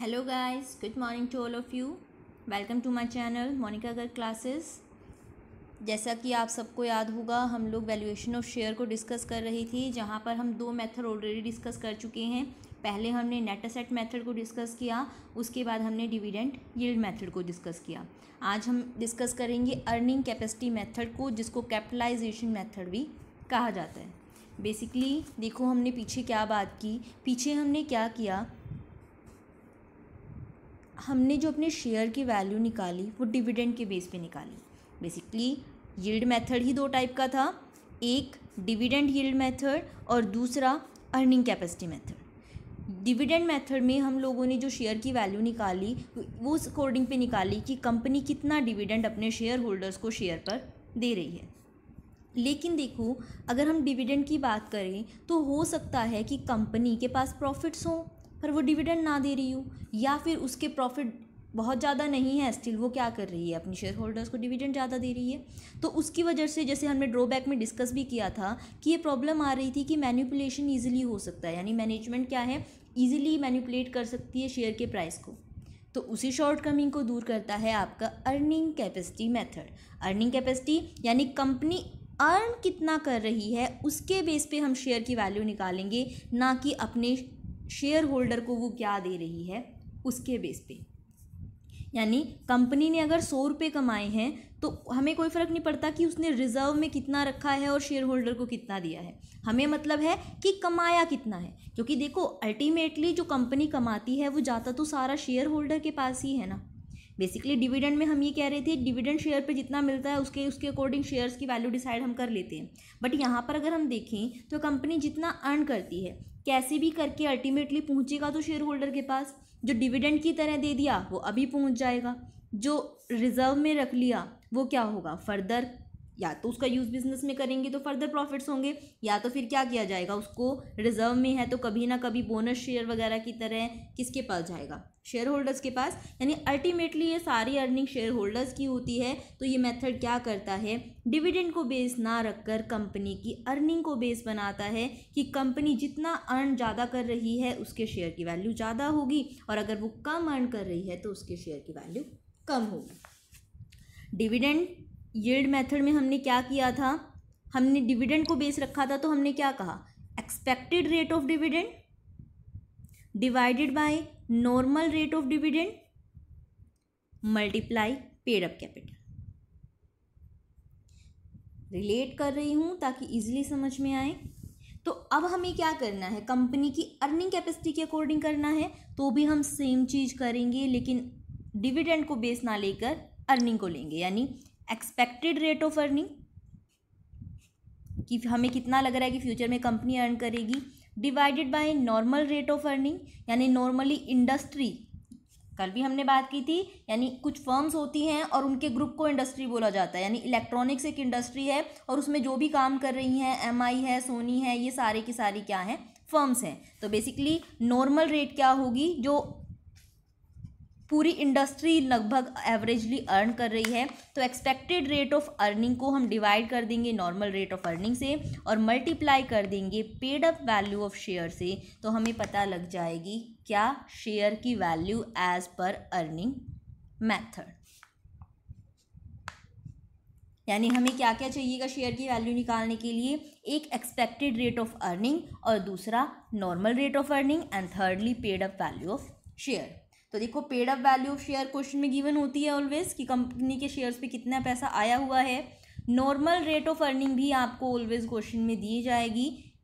Hello guys good morning to all of you welcome to my channel Monika Garg classes जैसा कि आप सबको याद होगा, हम लोग वैल्यूएशन ऑफ़ शेयर को डिस्कस कर रही थी, जहाँ पर हम दो मेथड ऑलरेडी डिस्कस कर चुके हैं। पहले हमने नेट असेट मेथड को डिस्कस किया, उसके बाद हमने डिविडेंड यील्ड मेथड को डिस्कस किया। आज हम डिस्कस करेंगे अर्निंग कैपेसिटी मेथड को, जिसको कैपिटलाइजेशन मेथड भी कहा जाता है। बेसिकली देखो हमने पीछे क्या बात की। पीछे हमने क्या किया? हमने जो अपने शेयर की वैल्यू निकाली, वो डिविडेंड के बेस पे निकाली। बेसिकली यील्ड मेथड ही दो टाइप का था। एक डिविडेंड यील्ड मेथड और दूसरा earning capacity method dividend method में हम लोगों ने जो शेयर की वैल्यू निकाली, वो उस अकॉर्डिंग पे निकाली कि कंपनी कितना डिविडेंड अपने शेयर होल्डर्स को शेयर पर दे रही है। लेकिन देखो, अगर हम डिविडेंड की बात करें तो हो सकता है कि कंपनी के पास प्रॉफिट्स हों। पर वो डिविडेंड ना दे रही हो, या फिर उसके प्रॉफिट बहुत ज़्यादा नहीं है स्टिल, वो क्या कर रही है? अपनी शेयर होल्डर्स को डिविडेंड ज़्यादा दे रही है। तो उसकी वजह से जैसे हमने ड्रॉबैक में डिस्कस भी किया था कि ये प्रॉब्लम आ रही थी कि मैन्यूपुलेशन ईजिली हो सकता है, यानी मैनेजमेंट क्या है? ईजिली मैन्यूपुलेट कर सकती है शेयर के प्राइस को। तो उसी शॉर्ट कमिंग को दूर करता है आपका earning capacity method earning capacity यानी कंपनी अर्न कितना कर रही है, उसके बेस पे हम शेयर की वैल्यू निकालेंगे, ना कि अपने शेयर होल्डर को वो क्या दे रही है, उसके बेस पे। यानी कंपनी ने अगर सौ रुपये कमाए हैं तो हमें कोई फ़र्क नहीं पड़ता कि उसने रिज़र्व में कितना रखा है और शेयर होल्डर को कितना दिया है। हमें मतलब है कि कमाया कितना है। क्योंकि देखो अल्टीमेटली जो कंपनी कमाती है, वो जाता तो सारा शेयर होल्डर के पास ही है ना। बेसिकली डिविडेंड में हम ये कह रहे थे डिविडेंड शेयर पे जितना मिलता है, उसके उसके अकॉर्डिंग शेयर्स की वैल्यू डिसाइड हम कर लेते हैं। बट यहाँ पर अगर हम देखें तो कंपनी जितना अर्न करती है कैसे भी करके अल्टीमेटली पहुंचेगा तो शेयर होल्डर के पास? जो डिविडेंड की तरह दे दिया, वो अभी पहुँच जाएगा। जो रिज़र्व में रख लिया, वो क्या होगा? फर्दर या तो उसका यूज़ बिज़नेस में करेंगे तो फर्दर प्रॉफिट्स होंगे, या तो फिर क्या किया जाएगा, उसको रिज़र्व में है तो कभी ना कभी बोनस शेयर वगैरह की तरह किसके पास जाएगा? शेयर होल्डर्स के पास, यानी अल्टीमेटली ये सारी अर्निंग शेयर होल्डर्स की होती है तो ये मेथड क्या करता है? डिविडेंड को बेस ना रखकर कंपनी की अर्निंग को बेस बनाता है कि कंपनी जितना अर्न ज़्यादा कर रही है, उसके शेयर की वैल्यू ज़्यादा होगी, और अगर वो कम अर्न कर रही है तो उसके शेयर की वैल्यू कम होगी। डिविडेंड यील्ड मेथड में हमने क्या किया था? हमने डिविडेंड को बेस रखा था तो हमने क्या कहा? Expected rate of dividend divided by normal rate of dividend multiply paid up capital. Relate कर रही हूँ ताकि इजीली समझ में आए। तो अब हमें क्या करना है? कंपनी की अर्निंग कैपेसिटी के अकॉर्डिंग करना है तो भी हम सेम चीज़ करेंगे, लेकिन डिविडेंड को बेस ना लेकर अर्निंग को लेंगे, यानी एक्सपेक्टेड रेट ऑफ़ अर्निंग कि हमें कितना लग रहा है कि फ्यूचर में कंपनी अर्न करेगी divided by normal rate of earning यानी नॉर्मली इंडस्ट्री कल भी हमने बात की थी, यानी कुछ फर्म्स होती हैं और उनके ग्रुप को इंडस्ट्री बोला जाता है, यानी इलेक्ट्रॉनिक्स एक इंडस्ट्री है और उसमें जो भी काम कर रही हैं एमआई है सोनी है, ये सारे की सारी क्या हैं फर्म्स हैं। तो बेसिकली नॉर्मल रेट क्या होगी, जो पूरी इंडस्ट्री लगभग एवरेजली अर्न कर रही है। तो एक्सपेक्टेड रेट ऑफ़ अर्निंग को हम डिवाइड कर देंगे नॉर्मल रेट ऑफ़ अर्निंग से, और मल्टीप्लाई कर देंगे paid up value of share से तो हमें पता लग जाएगी क्या शेयर की value as per earning method यानी हमें क्या क्या चाहिएगा शेयर की वैल्यू निकालने के लिए? एक एक्सपेक्टेड रेट ऑफ़ अर्निंग और दूसरा normal rate of earning and thirdly paid up value of share तो देखो paid up value of share question में गिवन होती है ऑलवेज कि कंपनी के शेयर्स पे कितना पैसा आया हुआ है। नॉर्मल रेट ऑफ़ अर्निंग भी आपको ऑलवेज क्वेश्चन में दी जाएगी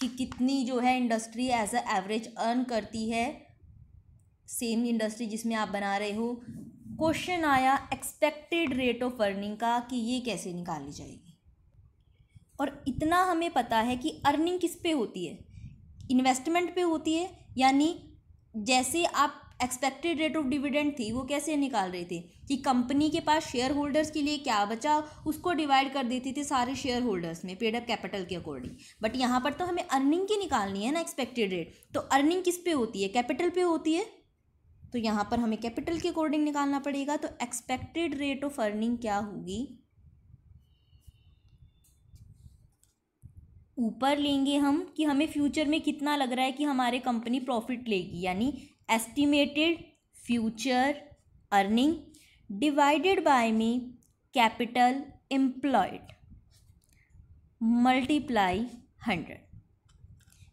कि कितनी जो है industry as a average earn करती है। सेम इंडस्ट्री जिसमें आप बना रहे हो। क्वेश्चन आया एक्सपेक्टेड रेट ऑफ़ अर्निंग का कि ये कैसे निकाली जाएगी। और इतना हमें पता है कि अर्निंग किस पे होती है? इन्वेस्टमेंट पे होती है, यानी जैसे आप एक्सपेक्टेड रेट ऑफ़ डिविडेंड थी, वो कैसे निकाल रहे थे? कि कंपनी के पास शेयर होल्डर्स के लिए क्या बचा, उसको डिवाइड कर देती थी सारे शेयर होल्डर्स में पेड अप कैपिटल के अकॉर्डिंग बट यहाँ पर तो हमें अर्निंग की निकालनी है ना एक्सपेक्टेड रेट तो अर्निंग किस पे होती है? कैपिटल पे होती है? तो यहाँ पर हमें कैपिटल के अकॉर्डिंग निकालना पड़ेगा। तो एक्सपेक्टेड रेट ऑफ़ अर्निंग क्या होगी? ऊपर लेंगे हम कि हमें फ्यूचर में कितना लग रहा है कि हमारे कंपनी प्रॉफिट लेगी, यानी estimated future earning divided by me capital employed multiply 100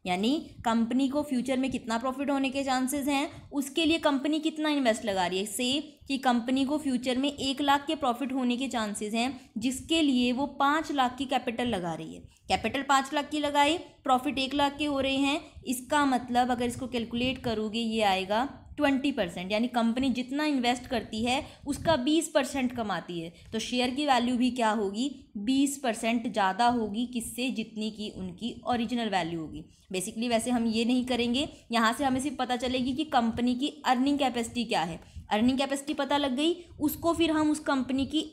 यानी कंपनी को फ्यूचर में कितना प्रॉफिट होने के चांसेस हैं, उसके लिए कंपनी कितना इन्वेस्ट लगा रही है? से कि कंपनी को फ्यूचर में एक लाख के प्रॉफिट होने के चांसेस हैं, जिसके लिए वो पाँच लाख की कैपिटल लगा रही है। कैपिटल पाँच लाख की लगाई, प्रॉफिट एक लाख के हो रहे हैं। इसका मतलब अगर इसको कैलकुलेट करोगे, ये आएगा ट्वेंटी परसेंट, यानी कंपनी जितना इन्वेस्ट करती है, उसका बीस परसेंट कमाती है। तो शेयर की वैल्यू भी क्या होगी? बीस परसेंट ज़्यादा होगी किससे? जितनी की उनकी ओरिजिनल वैल्यू होगी। बेसिकली वैसे हम ये नहीं करेंगे। यहाँ से हमें सिर्फ़ पता चलेगी कि कंपनी की अर्निंग कैपेसिटी क्या है। अर्निंग कैपेसिटी पता लग गई, उसको फिर हम उस कंपनी की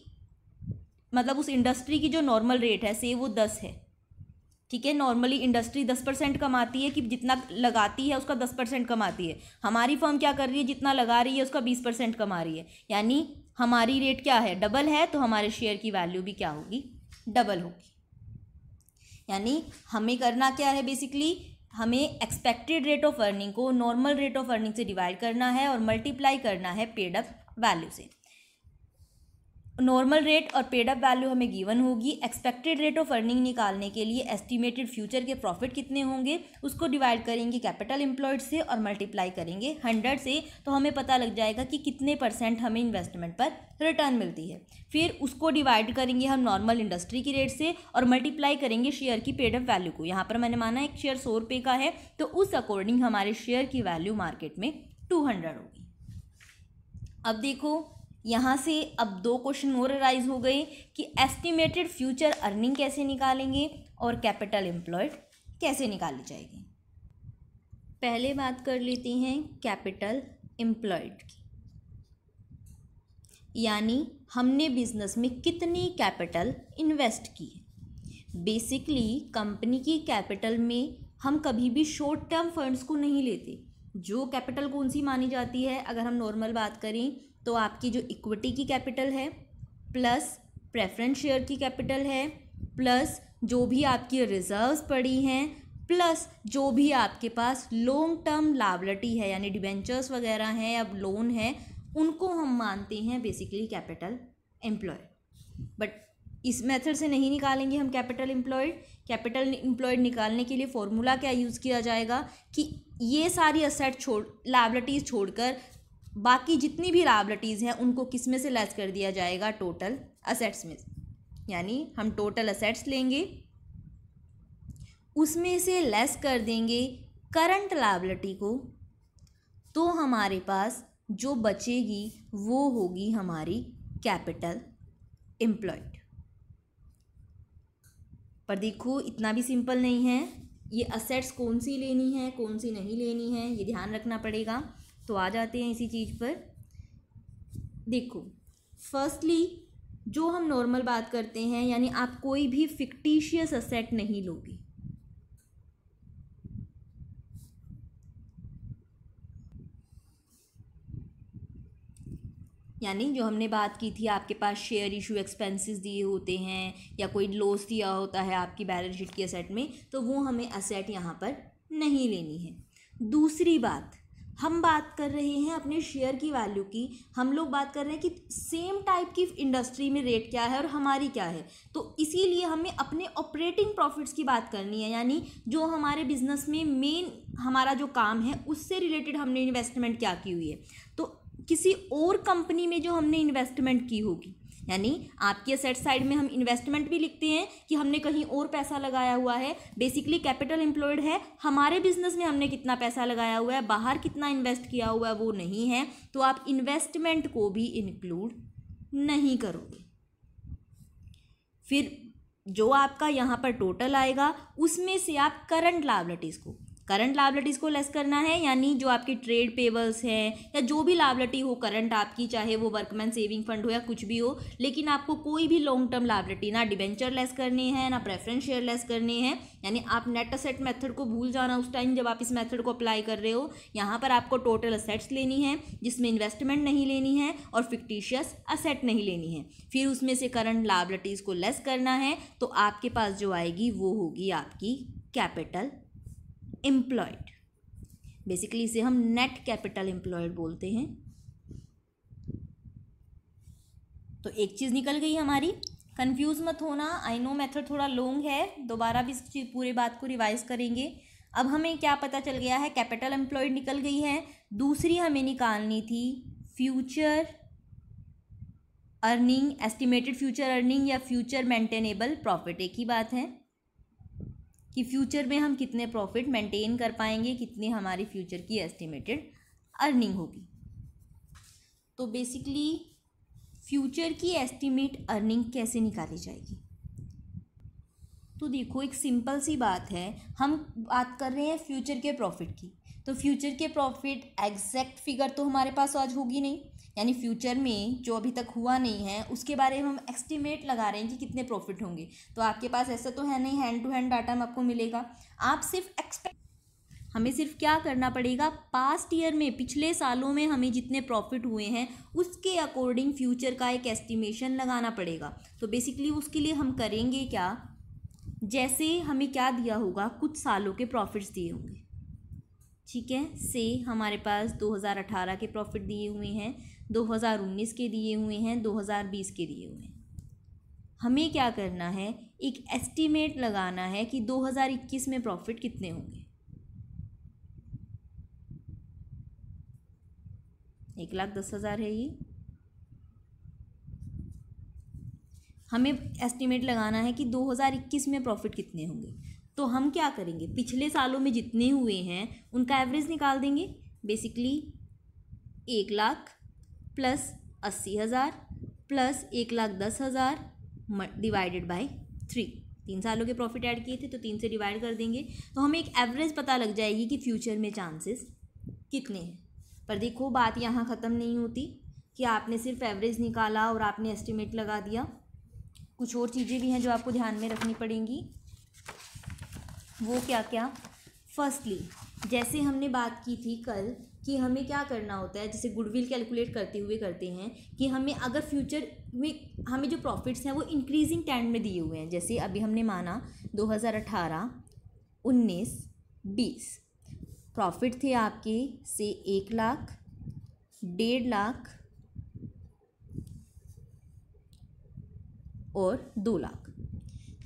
मतलब उस इंडस्ट्री की जो नॉर्मल रेट है, से वो दस है। ठीक है नॉर्मली इंडस्ट्री दस परसेंट कमाती है कि जितना लगाती है उसका दस परसेंट कमाती है। हमारी फर्म क्या कर रही है? जितना लगा रही है उसका बीस परसेंट कमा रही है। यानी हमारी रेट क्या है? डबल है तो हमारे शेयर की वैल्यू भी क्या होगी? डबल होगी। यानी हमें करना क्या है बेसिकली हमें एक्सपेक्टेड रेट ऑफ़ अर्निंग को नॉर्मल रेट ऑफ़ अर्निंग से डिवाइड करना है और मल्टीप्लाई करना है पेड अप वैल्यू से। नॉर्मल रेट और पेड अप वैल्यू हमें गिवन होगी। एक्सपेक्टेड रेट ऑफ़ अर्निंग निकालने के लिए एस्टिमेटेड फ्यूचर के प्रॉफिट कितने होंगे, उसको डिवाइड करेंगे कैपिटल एम्प्लॉयड से और मल्टीप्लाई करेंगे हंड्रेड से तो हमें पता लग जाएगा कि कितने परसेंट हमें इन्वेस्टमेंट पर रिटर्न मिलती है। फिर उसको डिवाइड करेंगे हम नॉर्मल इंडस्ट्री की रेट से और मल्टीप्लाई करेंगे शेयर की पेड अप वैल्यू को। यहाँ पर मैंने माना एक शेयर सौ रुपये का है तो उस अकॉर्डिंग हमारे शेयर की वैल्यू मार्केट में टू हंड्रेड होगी। अब देखो यहाँ से अब दो क्वेश्चन और राइज हो गए कि एस्टिमेटेड फ्यूचर अर्निंग कैसे निकालेंगे और कैपिटल एम्प्लॉयड कैसे निकाली जाएगी। पहले बात कर लेते हैं कैपिटल एम्प्लॉयड की। यानी हमने बिज़नेस में कितनी कैपिटल इन्वेस्ट की है। बेसिकली कंपनी की कैपिटल में हम कभी भी शॉर्ट टर्म फंड्स को नहीं लेते। जो कैपिटल कौन सी मानी जाती है? अगर हम नॉर्मल बात करें तो आपकी जो इक्विटी की कैपिटल है प्लस प्रेफरेंस शेयर की कैपिटल है प्लस जो भी आपकी रिजर्व्स पड़ी हैं प्लस जो भी आपके पास लॉन्ग टर्म लाइबिलिटी है, यानी डिवेंचर्स वगैरह हैं या लोन है, उनको हम मानते हैं बेसिकली कैपिटल एम्प्लॉय बट इस मेथड से नहीं निकालेंगे हम कैपिटल एम्प्लॉयड कैपिटल एम्प्लॉयड निकालने के लिए फॉर्मूला क्या यूज़ किया जाएगा कि ये सारी असेट छोड़ लाइबिलिटीज़ छोड़कर बाकी जितनी भी लाइबिलिटीज़ हैं, उनको किसमें से लेस कर दिया जाएगा? टोटल असेट्स में यानी हम टोटल असेट्स लेंगे, उसमें से लेस कर देंगे करंट लाइबिलिटी को तो हमारे पास जो बचेगी, वो होगी हमारी कैपिटल एम्प्लॉयड पर देखो, इतना भी सिंपल नहीं है। ये असेट्स कौन सी लेनी है, कौन सी नहीं लेनी है, ये ध्यान रखना पड़ेगा। तो आ जाते हैं इसी चीज़ पर। देखो फर्स्टली जो हम नॉर्मल बात करते हैं, यानी आप कोई भी फिक्टिशियस असेट नहीं लोगे। यानी जो हमने बात की थी, आपके पास शेयर इशू एक्सपेंसेस दिए होते हैं, या कोई लॉस दिया होता है आपकी बैलेंस शीट की असेट में तो वो हमें असेट यहाँ पर नहीं लेनी है। दूसरी बात हम बात कर रहे हैं अपने शेयर की वैल्यू की। हम लोग बात कर रहे हैं कि सेम टाइप की इंडस्ट्री में रेट क्या है और हमारी क्या है। तो इसीलिए हमें अपने ऑपरेटिंग प्रॉफिट्स की बात करनी है, यानी जो हमारे बिज़नेस में मेन हमारा जो काम है, उससे रिलेटेड हमने इन्वेस्टमेंट क्या की हुई है। तो किसी और कंपनी में जो हमने इन्वेस्टमेंट की होगी यानी आपकी असेट साइड में हम इन्वेस्टमेंट भी लिखते हैं कि हमने कहीं और पैसा लगाया हुआ है। बेसिकली कैपिटल एम्प्लॉयड है। हमारे बिज़नेस में हमने कितना पैसा लगाया हुआ है? बाहर कितना इन्वेस्ट किया हुआ है वो नहीं है। तो आप इन्वेस्टमेंट को भी इंक्लूड नहीं करोगे। फिर जो आपका यहाँ पर टोटल आएगा, उसमें से आप करंट लाइबिलिटीज़ को करंट लाइबिलिटीज़ को लेस करना है, यानी जो आपके ट्रेड पेबल्स हैं, या जो भी लाइबिलिटी हो करंट आपकी, चाहे वो वर्कमैन सेविंग फंड हो या कुछ भी हो, लेकिन आपको कोई भी लॉन्ग टर्म लाइबिलिटी ना डिबेंचर लेस करने हैं, ना प्रेफरेंस शेयर लेस करने हैं, यानी आप नेट असेट मेथड को भूल जाना उस टाइम जब आप इस मेथड को अप्लाई कर रहे हो, यहाँ पर आपको टोटल असेट्स लेनी है, जिसमें इन्वेस्टमेंट नहीं लेनी है और फिक्टिशियस असेट नहीं लेनी है। फिर उसमें से करंट लाइबिलिटीज़ को लेस करना है तो आपके पास जो आएगी, वो होगी आपकी कैपिटल एम्प्लॉयड बेसिकली इसे हम नेट कैपिटल एम्प्लॉयड बोलते हैं। तो एक चीज़ निकल गई हमारी। कंफ्यूज मत होना। आई नो मेथड थोड़ा लॉन्ग है। दोबारा भी इस पूरे बात को रिवाइज करेंगे। अब हमें क्या पता चल गया है? कैपिटल एम्प्लॉयड निकल गई है। दूसरी हमें निकालनी थी future earning estimated future earning या फ्यूचर मेंटेनेबल प्रॉफिट एक ही बात है। कि फ्यूचर में हम कितने प्रॉफिट मेंटेन कर पाएँगे, कितनी हमारी फ्यूचर की एस्टिमेटेड अर्निंग होगी। तो बेसिकली फ्यूचर की एस्टिमेट अर्निंग कैसे निकाली जाएगी? तो देखो, एक सिंपल सी बात है, हम बात कर रहे हैं फ्यूचर के प्रॉफिट की। तो फ्यूचर के प्रॉफिट एग्जैक्ट फिगर तो हमारे पास आज होगी नहीं। यानी फ्यूचर में जो अभी तक हुआ नहीं है, उसके बारे में हम एस्टिमेट लगा रहे हैं कि कितने प्रॉफिट होंगे। तो आपके पास ऐसा तो है नहीं हैंड टू हैंड डाटा में आपको मिलेगा। आप सिर्फ़ एक्सपेक्ट हमें सिर्फ़ क्या करना पड़ेगा? पास्ट ईयर में, पिछले सालों में हमें जितने प्रॉफिट हुए हैं, उसके अकॉर्डिंग फ्यूचर का एक एस्टिमेशन लगाना पड़ेगा। तो बेसिकली उसके लिए हम करेंगे क्या? जैसे हमें क्या दिया होगा? कुछ सालों के प्रॉफिट्स दिए होंगे। ठीक है, से हमारे पास 2018 के प्रॉफिट दिए हुए हैं 2019 के दिए हुए हैं 2020 के दिए हुए हैं। हमें क्या करना है? एक एस्टीमेट लगाना है कि 2021 में प्रॉफिट कितने होंगे। एक लाख दस हज़ार है ये। हमें एस्टिमेट लगाना है कि 2021 में प्रॉफिट कितने होंगे। तो हम क्या करेंगे? पिछले सालों में जितने हुए हैं, उनका एवरेज निकाल देंगे। बेसिकली एक लाख प्लस अस्सी हज़ार प्लस एक लाख दस हज़ार डिवाइडेड बाय थ्री तीन सालों के प्रॉफिट ऐड किए थे तो तीन से डिवाइड कर देंगे। तो हमें एक एवरेज पता लग जाएगी कि फ्यूचर में चांसेस कितने हैं। पर देखो, बात यहाँ ख़त्म नहीं होती कि आपने सिर्फ़ एवरेज निकाला और आपने एस्टिमेट लगा दिया। कुछ और चीज़ें भी हैं जो आपको ध्यान में रखनी पड़ेंगी। वो क्या क्या? फर्स्टली जैसे हमने बात की थी कल कि हमें क्या करना होता है, जैसे गुडविल कैलकुलेट करते हुए करते हैं कि हमें अगर फ्यूचर में हमें जो प्रॉफिट्स हैं वो इंक्रीजिंग ट्रेंड में दिए हुए हैं, जैसे अभी हमने माना 2018 19 20 प्रॉफिट थे आपके से एक लाख, डेढ़ लाख और दो लाख।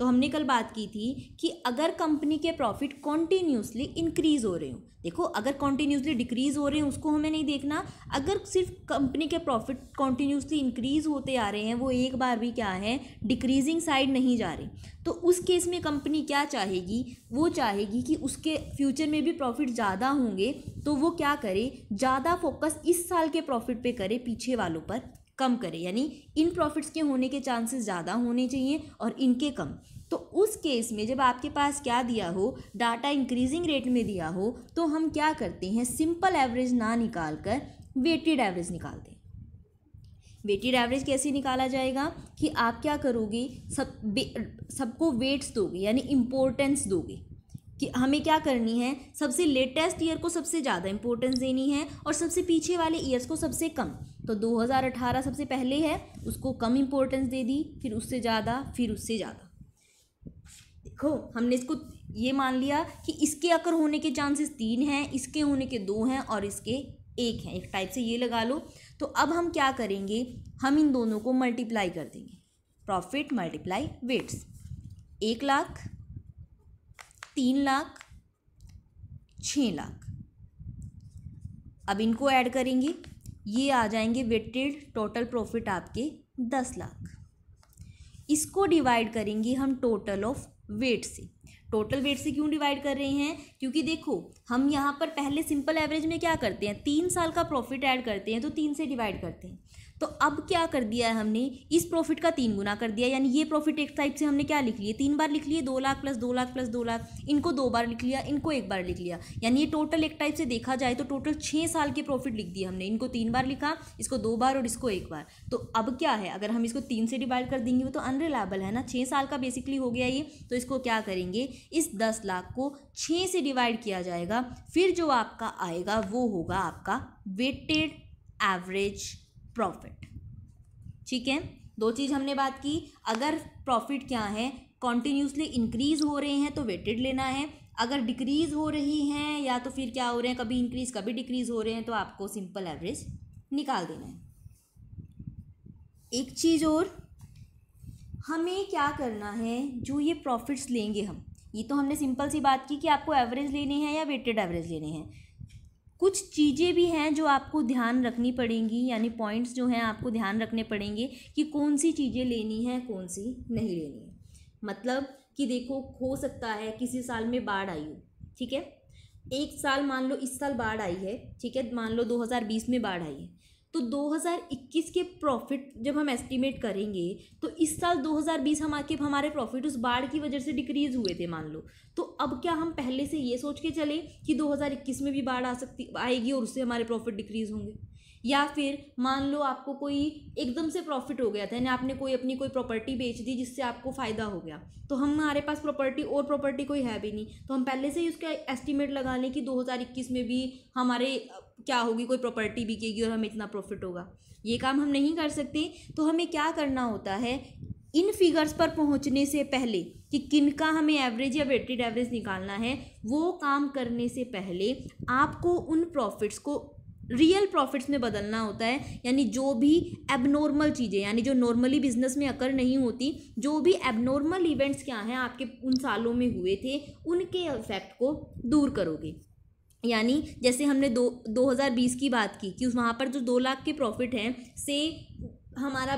तो हमने कल बात की थी कि अगर कंपनी के प्रॉफिट कॉन्टीन्यूसली इंक्रीज हो रहे हो, देखो अगर कॉन्टीन्यूसली डिक्रीज हो रहे हैं, उसको हमें नहीं देखना, अगर सिर्फ़ कंपनी के प्रॉफिट कॉन्टीन्यूसली इंक्रीज होते आ रहे हैं, वो एक बार भी क्या है, डिक्रीजिंग साइड नहीं जा रहे तो उस केस में कंपनी क्या चाहेगी, वो चाहेगी कि उसके फ्यूचर में भी प्रॉफिट ज़्यादा होंगे तो वो क्या करे, ज़्यादा फोकस इस साल के प्रॉफिट पे करे, पीछे वालों पर कम करे, यानी इन प्रॉफिट्स के होने के चांसेस ज़्यादा होने चाहिए और इनके कम। तो उस केस में जब आपके पास क्या दिया हो, डाटा इंक्रीजिंग रेट में दिया हो तो हम क्या करते हैं? सिंपल एवरेज ना निकाल कर वेटेड एवरेज निकालते हैं वेटेड एवरेज कैसे निकाला जाएगा कि आप क्या करोगे? सब सबको वेट्स दोगे, यानी इम्पोर्टेंस दोगे कि हमें क्या करनी है? सबसे लेटेस्ट ईयर को सबसे ज़्यादा इंपॉर्टेंस देनी है और सबसे पीछे वाले ईयर्स को सबसे कम। तो 2018 सबसे पहले है, उसको कम इंपॉर्टेंस दे दी, फिर उससे ज़्यादा, फिर उससे ज़्यादा। देखो, हमने इसको ये मान लिया कि इसके अकर होने के चांसेस तीन हैं, इसके होने के दो हैं और इसके एक हैं। एक टाइप से ये लगा लो। तो अब हम क्या करेंगे? हम इन दोनों को मल्टीप्लाई कर देंगे। प्रॉफिट मल्टीप्लाई वेट्स एक लाख, तीन लाख छ लाख। अब इनको ऐड करेंगे। ये आ जाएँगे वेटेड टोटल प्रॉफिट आपके दस लाख। इसको डिवाइड करेंगे हम टोटल ऑफ़ वेट से। टोटल वेट से क्यों डिवाइड कर रहे हैं? क्योंकि देखो, हम यहाँ पर पहले सिंपल एवरेज में क्या करते हैं? तीन साल का प्रॉफिट ऐड करते हैं तो तीन से डिवाइड करते हैं। तो अब क्या कर दिया है हमने? इस प्रॉफिट का तीन गुना कर दिया। यानी ये प्रॉफिट एक टाइप से हमने क्या लिख लिया तीन बार लिख लिए, दो लाख प्लस दो लाख प्लस दो लाख। इनको दो बार लिख लिया, इनको एक बार लिख लिया। यानी ये टोटल एक टाइप से देखा जाए तो टोटल छः साल के प्रॉफिट लिख दिए हमने। इनको तीन बार लिखा, इसको दो बार और इसको एक बार। तो अब क्या है? अगर हम इसको तीन से डिवाइड कर देंगे, वो तो अनरिलायबल है ना? छः साल का बेसिकली हो गया ये। तो इसको क्या करेंगे? इस दस लाख को छः से डिवाइड किया जाएगा। फिर जो आपका आएगा, वो होगा आपका वेटेड एवरेज प्रॉफिट ठीक है? दो चीज़ हमने बात की। अगर प्रॉफिट क्या है? कॉन्टीन्यूसली इंक्रीज हो रहे हैं तो वेटेड लेना है। अगर डिक्रीज़ हो रही हैं या तो फिर क्या हो रहे हैं? कभी इंक्रीज़ कभी डिक्रीज़ हो रहे हैं तो आपको सिंपल एवरेज निकाल देना है। एक चीज़ और, हमें क्या करना है? जो ये प्रॉफिट्स लेंगे हम। ये तो हमने सिंपल सी बात की कि आपको एवरेज लेने हैं या वेटेड एवरेज लेने हैं। कुछ चीज़ें भी हैं जो आपको ध्यान रखनी पड़ेंगी, यानी पॉइंट्स जो हैं आपको ध्यान रखने पड़ेंगे कि कौन सी चीज़ें लेनी है, कौन सी नहीं लेनी है। मतलब कि देखो, हो सकता है किसी साल में बाढ़ आई हो, ठीक है? एक साल मान लो इस साल बाढ़ आई है, ठीक है? मान लो 2020 में बाढ़ आई है। तो 2021 के प्रॉफिट जब हम एस्टिमेट करेंगे तो इस साल 2020 हम आके, हमारे प्रॉफिट उस बाढ़ की वजह से डिक्रीज हुए थे, मान लो। तो अब क्या हम पहले से ये सोच के चले कि 2021 में भी बाढ़ आ सकती, आएगी और उससे हमारे प्रॉफिट डिक्रीज होंगे? या फिर मान लो आपको कोई एकदम से प्रॉफिट हो गया था, यानी आपने कोई अपनी कोई प्रॉपर्टी बेच दी जिससे आपको फ़ायदा हो गया तो हम हमारे पास प्रॉपर्टी और प्रॉपर्टी कोई है भी नहीं तो हम पहले से ही उसका एस्टिमेट लगा लें कि 2021 में भी हमारे, क्या होगी, कोई प्रॉपर्टी बिकेगी और हमें इतना प्रॉफिट होगा। ये काम हम नहीं कर सकते तो हमें क्या करना होता है, इन फिगर्स पर पहुँचने से पहले कि किन का हमें एवरेज या वेटेड एवरेज निकालना है, वो काम करने से पहले आपको उन प्रॉफिट्स को रियल प्रॉफिट्स में बदलना होता है, यानी जो भी एबनॉर्मल चीज़ें, यानी जो नॉर्मली बिज़नेस में अकर नहीं होती, जो भी एबनॉर्मल इवेंट्स क्या हैं, आपके उन सालों में हुए थे, उनके इफ़ेक्ट को दूर करोगे। यानी जैसे हमने दो दो हज़ार बीस की बात की कि वहाँ पर जो दो लाख के प्रॉफिट हैं, से हमारा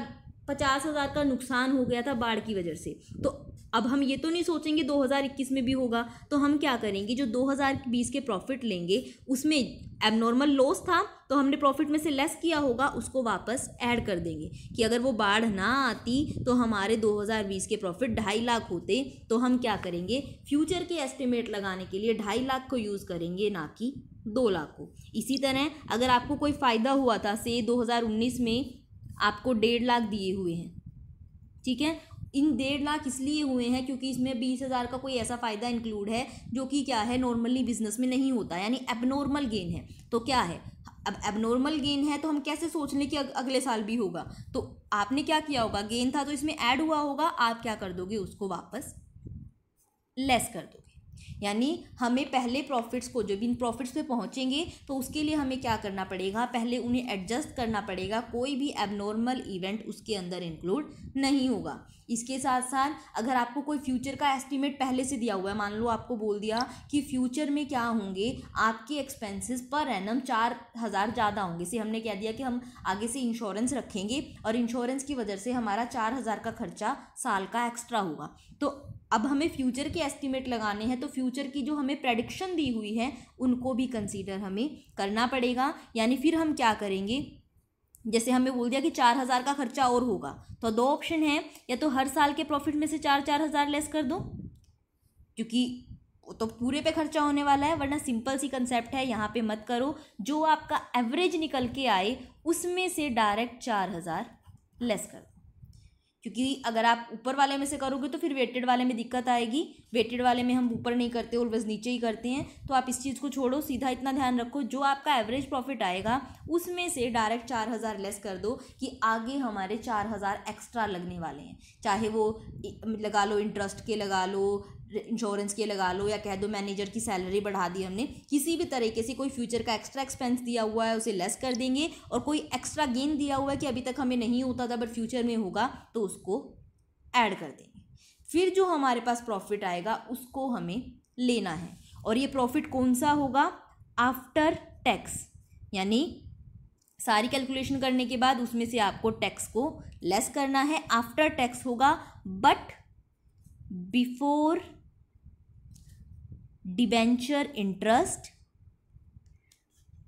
पचास हज़ार का नुकसान हो गया था बाढ़ की वजह से। तो अब हम ये तो नहीं सोचेंगे 2021 में भी होगा तो हम क्या करेंगे? जो 2020 के प्रॉफिट लेंगे, उसमें एबनॉर्मल लॉस था तो हमने प्रॉफिट में से लेस किया होगा, उसको वापस ऐड कर देंगे। कि अगर वो बाढ़ ना आती तो हमारे 2020 के प्रॉफिट ढाई लाख होते तो हम क्या करेंगे? फ्यूचर के एस्टिमेट लगाने के लिए ढाई लाख को यूज़ करेंगे, ना कि दो लाख को। इसी तरह, अगर आपको कोई फ़ायदा हुआ था से 2019 में आपको डेढ़ लाख दिए हुए हैं, ठीक है? इन डेढ़ लाख इसलिए हुए हैं क्योंकि इसमें बीस हज़ार का कोई ऐसा फ़ायदा इंक्लूड है, जो कि क्या है नॉर्मली बिज़नेस में नहीं होता, यानी एबनॉर्मल गेन है। तो क्या है? अब एबनॉर्मल गेन है तो हम कैसे सोच लें कि अगले साल भी होगा? तो आपने क्या किया होगा? गेन था तो इसमें ऐड हुआ होगा, आप क्या कर दोगे उसको वापस? लेस कर दो। यानी हमें पहले प्रॉफिट्स को जब इन प्रॉफिट्स पे पहुँचेंगे तो उसके लिए हमें क्या करना पड़ेगा? पहले उन्हें एडजस्ट करना पड़ेगा। कोई भी एबनॉर्मल इवेंट उसके अंदर इंक्लूड नहीं होगा। इसके साथ साथ अगर आपको कोई फ्यूचर का एस्टिमेट पहले से दिया हुआ है, मान लो आपको बोल दिया कि फ्यूचर में क्या होंगे? आपके एक्सपेंसेस पर एनम चार हज़ार ज़्यादा होंगे। से हमने कह दिया कि हम आगे से इंश्योरेंस रखेंगे और इंश्योरेंस की वजह से हमारा चार हज़ार का खर्चा साल का एक्स्ट्रा होगा। तो अब हमें फ्यूचर के एस्टिमेट लगाने हैं तो फ्यूचर की जो हमें प्रडिक्शन दी हुई है, उनको भी कंसीडर हमें करना पड़ेगा। यानी फिर हम क्या करेंगे? जैसे हमें बोल दिया कि चार हज़ार का खर्चा और होगा तो दो ऑप्शन है। या तो हर साल के प्रॉफिट में से चार चार हज़ार लेस कर दो, क्योंकि तो पूरे पे खर्चा होने वाला है, वरना सिंपल सी कंसेप्ट है, यहाँ पे मत करो। जो आपका एवरेज निकल के आए, उसमें से डायरेक्ट चार हज़ार लेस कर दो। क्योंकि अगर आप ऊपर वाले में से करोगे तो फिर वेटेड वाले में दिक्कत आएगी। वेटेड वाले में हम ऊपर नहीं करते ऑलवेज नीचे ही करते हैं। तो आप इस चीज़ को छोड़ो, सीधा इतना ध्यान रखो, जो आपका एवरेज प्रॉफिट आएगा, उसमें से डायरेक्ट चार हज़ार लेस कर दो कि आगे हमारे चार हज़ार एक्स्ट्रा लगने वाले हैं। चाहे वो लगा लो इंटरेस्ट के, लगा लो इंश्योरेंस के लगा लो या कह दो मैनेजर की सैलरी बढ़ा दी हमने, किसी भी तरीके से कोई फ्यूचर का एक्स्ट्रा एक्सपेंस दिया हुआ है, उसे लेस कर देंगे और कोई एक्स्ट्रा गेन दिया हुआ है कि अभी तक हमें नहीं होता था बट फ्यूचर में होगा तो उसको ऐड कर देंगे। फिर जो हमारे पास प्रॉफिट आएगा, उसको हमें लेना है। और ये प्रॉफिट कौन सा होगा? आफ्टर टैक्स यानी सारी कैलकुलेशन करने के बाद उसमें से आपको टैक्स को लेस करना है। आफ्टर टैक्स होगा but before debenture interest,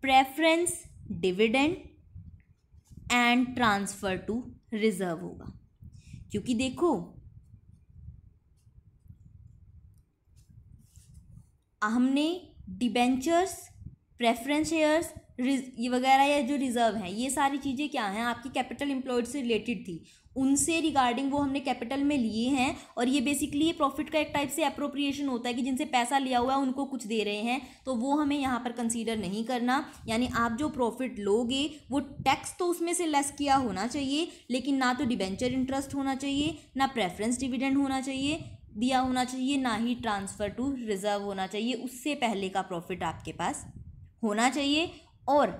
preference dividend and transfer to reserve होगा। क्योंकि देखो, हमने डिबेंचर्स, प्रेफरेंस शेयर्स ये वगैरह या जो रिज़र्व हैं, ये सारी चीज़ें क्या हैं? आपकी कैपिटल एम्प्लॉयड से रिलेटेड थी। उनसे रिगार्डिंग वो हमने कैपिटल में लिए हैं और ये बेसिकली ये प्रॉफिट का एक टाइप से अप्रोप्रिएशन होता है कि जिनसे पैसा लिया हुआ है, उनको कुछ दे रहे हैं तो वो हमें यहाँ पर कंसीडर नहीं करना। यानी आप जो प्रॉफिट लोगे, वो टैक्स तो उसमें से लेस किया होना चाहिए, लेकिन ना तो डिबेंचर इंटरेस्ट होना चाहिए, ना प्रेफरेंस डिविडेंड होना चाहिए, दिया होना चाहिए, ना ही ट्रांसफ़र टू रिज़र्व होना चाहिए, उससे पहले का प्रॉफिट आपके पास होना चाहिए। और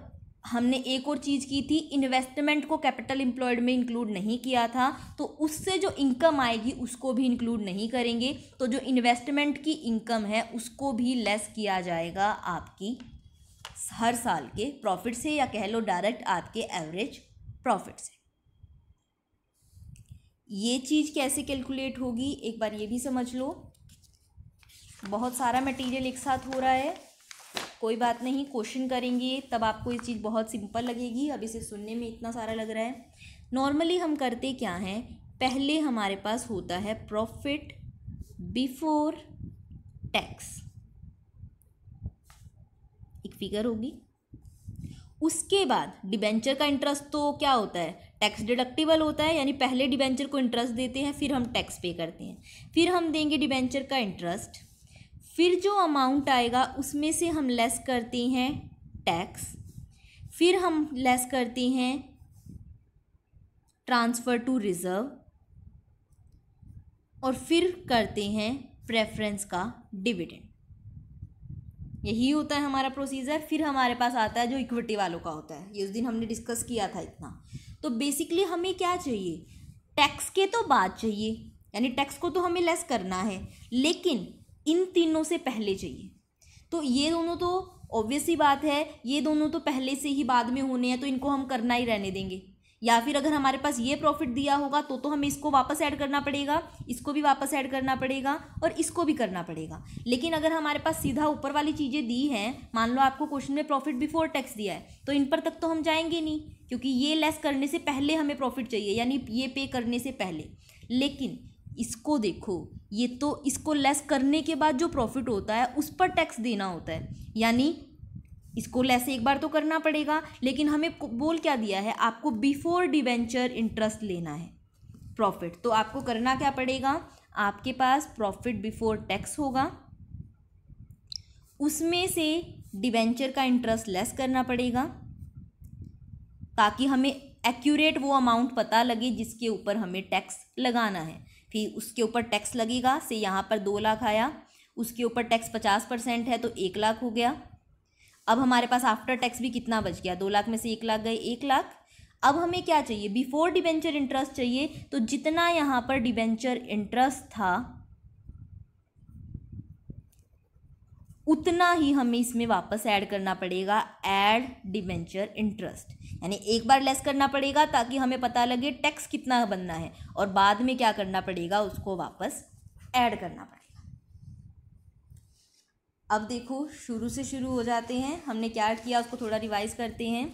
हमने एक और चीज़ की थी इन्वेस्टमेंट को कैपिटल एम्प्लॉयड में इंक्लूड नहीं किया था तो उससे जो इनकम आएगी, उसको भी इंक्लूड नहीं करेंगे। तो जो इन्वेस्टमेंट की इनकम है, उसको भी लेस किया जाएगा आपकी हर साल के प्रॉफिट से, या कह लो डायरेक्ट आपके एवरेज प्रॉफिट से। ये चीज़ कैसे कैलकुलेट होगी, एक बार ये भी समझ लो। बहुत सारा मटेरियल एक साथ हो रहा है। कोई बात नहीं क्वेश्चन करेंगे, तब आपको ये चीज़ बहुत सिंपल लगेगी। अब इसे सुनने में इतना सारा लग रहा है। नॉर्मली हम करते क्या हैं? पहले हमारे पास होता है प्रॉफिट बिफोर टैक्स एक फिगर होगी। उसके बाद डिबेंचर का इंटरेस्ट तो क्या होता है? टैक्स डिडक्टिबल होता है, यानी पहले डिबेंचर को इंटरेस्ट देते हैं, फिर हम टैक्स पे करते हैं। फिर हम देंगे डिबेंचर का इंटरेस्ट फिर जो अमाउंट आएगा, उसमें से हम लेस करते हैं टैक्स फिर हम लेस करते हैं ट्रांसफ़र टू रिज़र्व और फिर करते हैं प्रेफरेंस का डिविडेंड यही होता है हमारा प्रोसीजर फिर हमारे पास आता है जो इक्विटी वालों का होता है। ये उस दिन हमने डिस्कस किया था इतना। तो बेसिकली हमें क्या चाहिए? टैक्स के तो बाद चाहिए। यानी टैक्स को तो हमें लेस करना है। लेकिन इन तीनों से पहले चाहिए। तो ये दोनों तो ऑब्वियस ही बात है, ये दोनों तो पहले से ही बाद में होने हैं तो इनको हम करना ही रहने देंगे। या फिर अगर हमारे पास ये प्रॉफिट दिया होगा तो तो हमें इसको वापस ऐड करना पड़ेगा, इसको भी वापस ऐड करना पड़ेगा और इसको भी करना पड़ेगा। लेकिन अगर हमारे पास सीधा ऊपर वाली चीज़ें दी हैं, मान लो आपको क्वेश्चन में प्रॉफिट बिफोर टैक्स दिया है तो इन पर तक तो हम जाएँगे नहीं, क्योंकि ये लेस करने से पहले हमें प्रॉफिट चाहिए, यानी ये पे करने से पहले। लेकिन इसको देखो। ये तो इसको लेस करने के बाद जो प्रॉफिट होता है, उस पर टैक्स देना होता है। यानी इसको लेस एक बार तो करना पड़ेगा, लेकिन हमें बोल क्या दिया है? आपको बिफोर डिवेंचर इंटरेस्ट लेना है प्रॉफिट तो आपको करना क्या पड़ेगा? आपके पास प्रॉफिट बिफोर टैक्स होगा। उसमें से डिवेंचर का इंटरेस्ट लेस करना पड़ेगा, ताकि हमें एक्यूरेट वो अमाउंट पता लगे जिसके ऊपर हमें टैक्स लगाना है। फिर उसके ऊपर टैक्स लगेगा, से यहाँ पर दो लाख आया। उसके ऊपर टैक्स पचास परसेंट है तो एक लाख हो गया। अब हमारे पास आफ्टर टैक्स भी कितना बच गया? दो लाख में से एक लाख गए, एक लाख। अब हमें क्या चाहिए? बिफोर डिबेंचर इंटरेस्ट चाहिए तो जितना यहाँ पर डिबेंचर इंटरेस्ट था उतना ही हमें इसमें वापस ऐड करना पड़ेगा ऐड डिबेंचर इंटरेस्ट यानी एक बार लेस करना पड़ेगा ताकि हमें पता लगे टैक्स कितना बनना है और बाद में क्या करना पड़ेगा उसको वापस ऐड करना पड़ेगा. अब देखो, शुरू से शुरू हो जाते हैं. हमने क्या किया उसको थोड़ा रिवाइज करते हैं.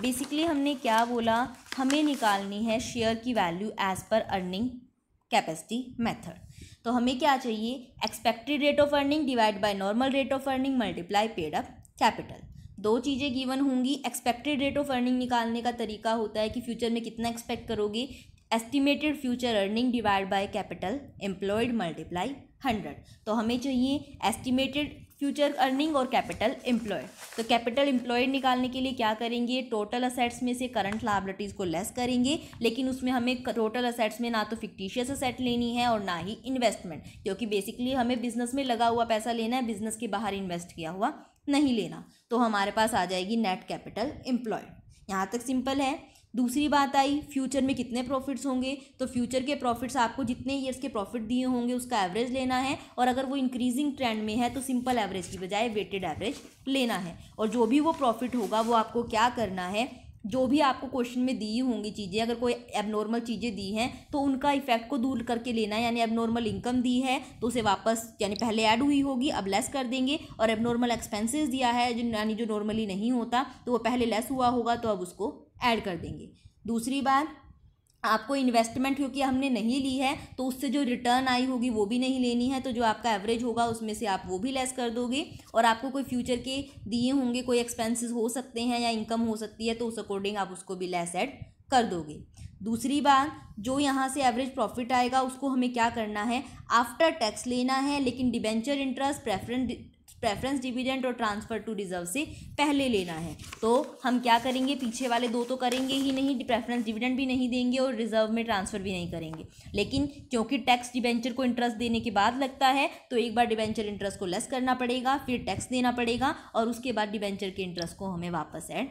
बेसिकली हमने क्या बोला? हमें निकालनी है शेयर की value as per earning capacity method तो हमें क्या चाहिए? Expected rate of earning divide by normal rate of earning multiply paid up capital दो चीज़ें गिवन होंगी। एक्सपेक्टेड रेट ऑफ़ अर्निंग निकालने का तरीका होता है कि फ्यूचर में कितना एक्सपेक्ट करोगे? Estimated future earning divide by capital employed multiply hundred तो हमें चाहिए एस्टिमेटेड फ्यूचर अर्निंग और कैपिटल एम्प्लॉयड तो कैपिटल एम्प्लॉयड निकालने के लिए क्या करेंगे? टोटल असेट्स में से करंट लाइबिलिटीज़ को लेस करेंगे, लेकिन उसमें हमें टोटल असेट्स में ना तो फिक्टिशियस असेट लेनी है और ना ही इन्वेस्टमेंट क्योंकि बेसिकली हमें बिज़नेस में लगा हुआ पैसा लेना है बिज़नेस के बाहर इन्वेस्ट किया हुआ नहीं लेना। तो हमारे पास आ जाएगी नेट कैपिटल एम्प्लॉयड यहाँ तक सिंपल है। दूसरी बात आई फ्यूचर में कितने प्रॉफिट्स होंगे? तो फ्यूचर के प्रॉफिट्स आपको जितने ईयर्स के प्रॉफिट दिए होंगे, उसका एवरेज लेना है। और अगर वो इंक्रीजिंग ट्रेंड में है तो सिंपल एवरेज की बजाय वेटेड एवरेज लेना है। और जो भी वो प्रॉफिट होगा, वो आपको क्या करना है? जो भी आपको क्वेश्चन में दी होंगी चीज़ें, अगर कोई एबनॉर्मल चीज़ें दी हैं तो उनका इफ़ेक्ट को दूर करके लेना यानी एबनॉर्मल इनकम दी है तो उसे वापस, यानी पहले ऐड हुई होगी, अब लेस कर देंगे। और एबनॉर्मल एक्सपेंसेस दिया है यानी जो नॉर्मली नहीं होता तो वो पहले लेस हुआ होगा तो अब उसको ऐड कर देंगे। दूसरी बात, आपको इन्वेस्टमेंट क्योंकि हमने नहीं ली है तो उससे जो रिटर्न आई होगी वो भी नहीं लेनी है तो जो आपका एवरेज होगा उसमें से आप वो भी लेस कर दोगे। और आपको कोई फ्यूचर के दिए होंगे, कोई एक्सपेंसेस हो सकते हैं या इनकम हो सकती है तो उस अकॉर्डिंग आप उसको भी लेस ऐड कर दोगे। दूसरी बात, जो यहाँ से एवरेज प्रॉफिट आएगा, उसको हमें क्या करना है? आफ्टर टैक्स लेना है, लेकिन debenture interest preference preference dividend और ट्रांसफ़र टू रिज़र्व से पहले लेना है। तो हम क्या करेंगे? पीछे वाले दो तो करेंगे ही नहीं प्रेफरेंस डिविडेंड भी नहीं देंगे और रिज़र्व में ट्रांसफ़र भी नहीं करेंगे। लेकिन क्योंकि टैक्स डिबेंचर को इंटरेस्ट देने के बाद लगता है तो एक बार डिबेंचर इंटरेस्ट को लेस करना पड़ेगा, फिर टैक्स देना पड़ेगा और उसके बाद डिबेंचर के इंटरेस्ट को हमें वापस ऐड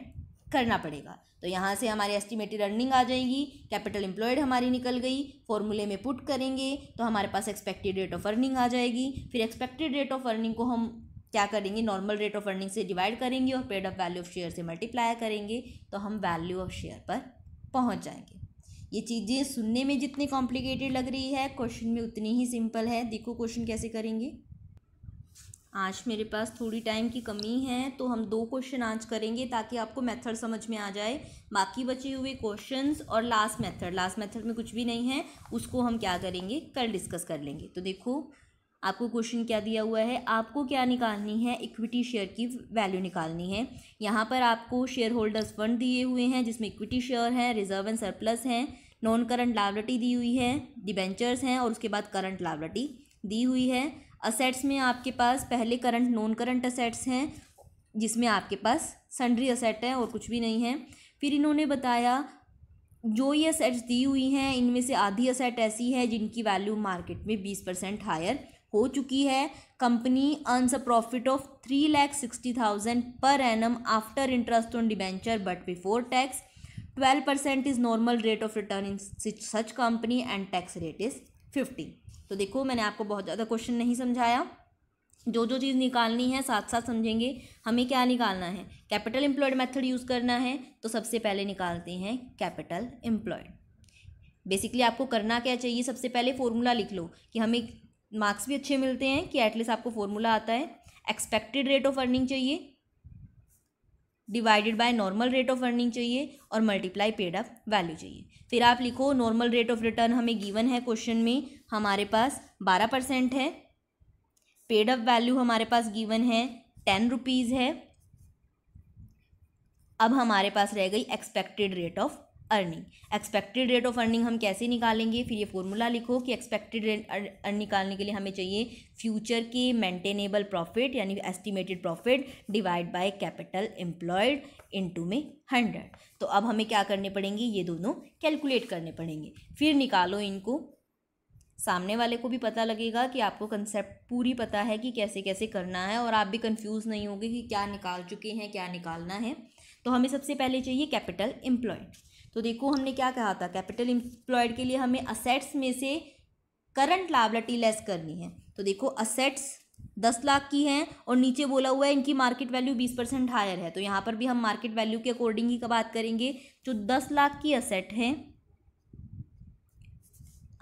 करना पड़ेगा। तो यहाँ से हमारी एस्टिमेटेड अर्निंग आ जाएगी कैपिटल एम्प्लॉयड हमारी निकल गई फॉर्मूले में पुट करेंगे तो हमारे पास एक्सपेक्टेड रेट ऑफ़ अर्निंग आ जाएगी। फिर एक्सपेक्टेड रेट ऑफ़ अर्निंग को हम क्या करेंगे? नॉर्मल रेट ऑफ़ अर्निंग से डिवाइड करेंगे और paid of value of share से मल्टीप्लाई करेंगे तो हम वैल्यू ऑफ़ शेयर पर पहुँच जाएँगे। ये चीज़ें सुनने में जितनी कॉम्प्लिकेटेड लग रही है क्वेश्चन में उतनी ही सिंपल है। देखो क्वेश्चन कैसे करेंगे? आज मेरे पास थोड़ी टाइम की कमी है तो हम दो क्वेश्चन आज करेंगे ताकि आपको मेथड समझ में आ जाए। बाकी बचे हुए क्वेश्चंस और लास्ट मेथड लास्ट मेथड में कुछ भी नहीं है, उसको हम क्या करेंगे? कल डिस्कस कर लेंगे। तो देखो आपको क्वेश्चन क्या दिया हुआ है? आपको क्या निकालनी है? इक्विटी शेयर की वैल्यू निकालनी है। यहाँ पर आपको शेयर होल्डर्स फंड दिए हुए हैं, जिसमें इक्विटी शेयर हैं रिज़र्व एंड सरप्लस हैं नॉन करंट लाइबिलिटी दी हुई है डिबेंचर्स हैं और उसके बाद करंट लाइबिलिटी दी हुई है। असेट्स में आपके पास पहले करंट नॉन करंट असेट्स हैं, जिसमें आपके पास सन्ड्री असेट है और कुछ भी नहीं है। फिर इन्होंने बताया, जो ये असेट्स दी हुई हैं, इनमें से आधी असेट ऐसी है जिनकी वैल्यू मार्केट में बीस परसेंट हायर हो चुकी है। Company earns a profit of three lakh sixty thousand per annum after interest on debenture but before tax twelve percent is normal rate of return in such company and tax rate is fifty तो देखो, मैंने आपको बहुत ज़्यादा question नहीं समझाया। जो जो चीज़ निकालनी है, साथ साथ समझेंगे, हमें क्या निकालना है? कैपिटल एम्प्लॉयड मेथड यूज़ करना है तो सबसे पहले निकालते हैं कैपिटल एम्प्लॉयड बेसिकली आपको करना क्या चाहिए? सबसे पहले फॉर्मूला लिख लो कि हमें मार्क्स भी अच्छे मिलते हैं कि एटलीस्ट आपको फॉर्मूला आता है। एक्सपेक्टेड रेट ऑफ़ अर्निंग चाहिए। Divided by normal rate of earning चाहिए और मल्टीप्लाई पेड अप वैल्यू चाहिए। फिर आप लिखो नॉर्मल रेट ऑफ़ रिटर्न हमें गिवन है क्वेश्चन में, हमारे पास बारह परसेंट है। पेड अप वैल्यू हमारे पास गिवन है टेन रुपीज़ है। अब हमारे पास रह गई expected rate of earning expected rate of earning हम कैसे निकालेंगे? फिर ये फॉर्मूला लिखो कि एक्सपेक्टेड रेट अर्न निकालने के लिए हमें चाहिए फ्यूचर के मेंटेनेबल प्रॉफिट यानी estimated profit divide by capital employed into में हंड्रेड तो अब हमें क्या करने पड़ेंगे? ये दोनों कैलकुलेट करने पड़ेंगे। फिर निकालो इनको। सामने वाले को भी पता लगेगा कि आपको कंसेप्ट पूरी पता है कि कैसे कैसे करना है और आप भी कंफ्यूज नहीं होगे कि क्या निकाल चुके हैं, क्या निकालना है। तो हमें सबसे पहले चाहिए कैपिटल एम्प्लॉयड तो देखो हमने क्या कहा था कैपिटल एम्प्लॉयड के लिए हमें असेट्स में से करंट लाइबिलिटी लेस करनी है। तो देखो असेट्स दस लाख की हैं और नीचे बोला हुआ है इनकी मार्केट वैल्यू बीस परसेंट हायर है। तो यहाँ पर भी हम मार्केट वैल्यू के अकॉर्डिंग ही का बात करेंगे। जो दस लाख की असेट है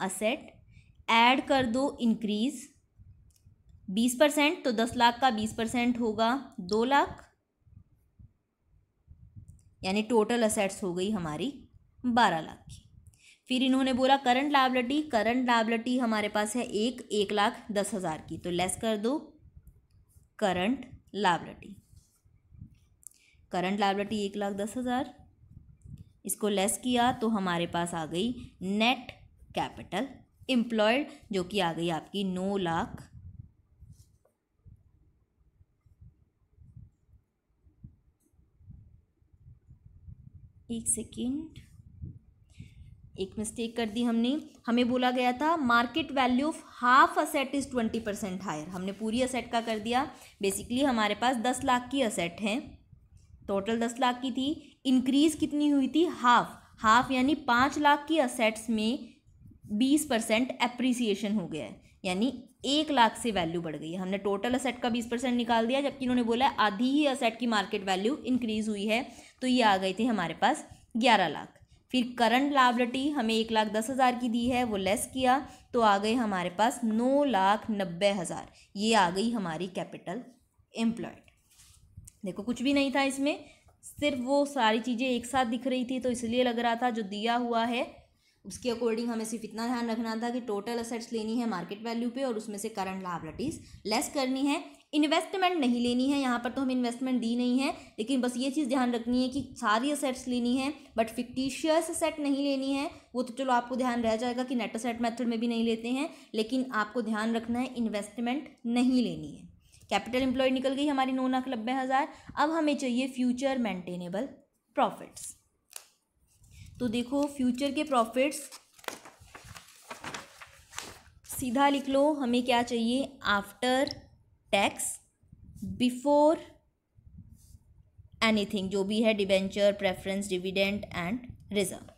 असेट ऐड कर दो इंक्रीज बीस परसेंट तो दस लाख का बीस परसेंट होगा दो लाख। यानी टोटल असेट्स हो गई हमारी बारह लाख की। फिर इन्होंने बोला, करंट लाइबिलिटी करंट लाइबिलिटी हमारे पास है एक एक लाख दस हज़ार की। तो लेस कर दो। करंट लाइबिलिटी करंट लाइबिलिटी एक लाख दस हज़ार। इसको लेस किया तो हमारे पास आ गई नेट कैपिटल एम्प्लॉयड जो कि आ गई आपकी नौ लाख। एक सेकेंड। एक मिस्टेक कर दी हमने। हमें बोला गया था market value of half asset is twenty percent higher हमने पूरी असेट का कर दिया। बेसिकली हमारे पास दस लाख की असेट है। टोटल दस लाख की थी। इंक्रीज़ कितनी हुई थी? हाफ़ हाफ़ यानी पाँच लाख की असेट्स में बीस परसेंट अप्रिसिएशन हो गया है। यानी एक लाख से वैल्यू बढ़ गई हमने टोटल असेट का बीस परसेंट निकाल दिया, जबकि इन्होंने बोला आधी ही असेट की मार्केट वैल्यू इंक्रीज हुई है। तो ये आ गई थी हमारे पास ग्यारह लाख। फिर करंट लाइबिलिटी हमें एक लाख दस हज़ार की दी है, वो लेस किया तो आ गई हमारे पास नौ लाख नब्बे हज़ार। ये आ गई हमारी कैपिटल एम्प्लॉयड देखो, कुछ भी नहीं था इसमें, सिर्फ़ वो सारी चीज़ें एक साथ दिख रही थी तो इसलिए लग रहा था जो दिया हुआ है, उसके अकॉर्डिंग हमें सिर्फ़ इतना ध्यान रखना था कि टोटल असेट्स लेनी है मार्केट वैल्यू पे और उसमें से करंट लाइबिलिटीज़ लेस करनी है। इन्वेस्टमेंट नहीं लेनी है, यहाँ पर तो हमें इन्वेस्टमेंट दी नहीं है, लेकिन बस ये चीज़ ध्यान रखनी है कि सारी असेट्स लेनी है बट फिक्टिशियस असेट नहीं लेनी है, वो तो चलो आपको ध्यान रह जाएगा कि नेट असेट मेथड में भी नहीं लेते हैं, लेकिन आपको ध्यान रखना है इन्वेस्टमेंट नहीं लेनी है। कैपिटल एम्प्लॉय निकल गई हमारी नौ लाख नब्बे हज़ार, अब हमें चाहिए फ्यूचर मेंटेनेबल प्रॉफिट्स तो देखो फ्यूचर के प्रॉफिट्स सीधा लिख लो, हमें क्या चाहिए? आफ्टर टैक्स बिफोर एनीथिंग जो भी है debenture preference dividend and reserve